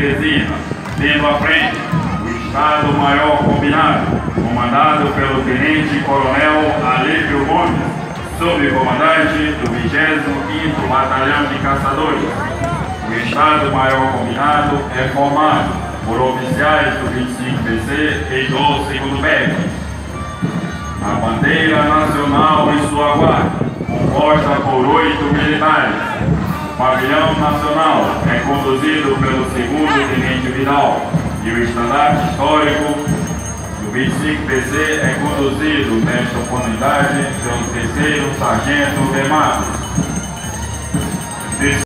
Teresina, tendo à frente o Estado-Maior Combinado, comandado pelo Tenente Coronel Alívio Gomes, sob comandante do 25º Batalhão de Caçadores. O Estado-Maior Combinado é formado por oficiais do 25BC e do 2º BEC. A bandeira nacional e sua guarda, composta por oito militares. O pavilhão nacional é conduzido segundo Tenente Vidal e o estandarte histórico do 25BC é conduzido nesta oportunidade pelo terceiro Sargento de Matos.